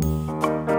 Música